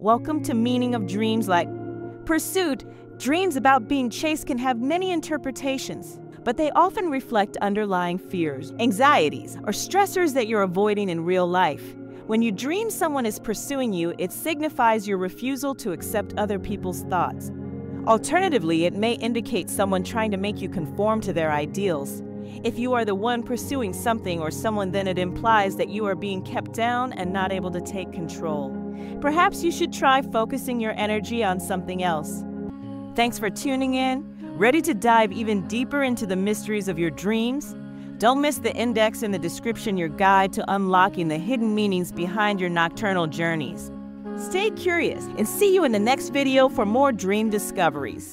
Welcome to Meaning of Dreams like Pursuit. Dreams about being chased can have many interpretations, but they often reflect underlying fears, anxieties, or stressors that you're avoiding in real life. When you dream someone is pursuing you, it signifies your refusal to accept other people's thoughts. Alternatively, it may indicate someone trying to make you conform to their ideals. If you are the one pursuing something or someone, then it implies that you are being kept down and not able to take control. Perhaps you should try focusing your energy on something else. Thanks for tuning in. Ready to dive even deeper into the mysteries of your dreams? Don't miss the index in the description, your guide to unlocking the hidden meanings behind your nocturnal journeys. Stay curious and see you in the next video for more dream discoveries.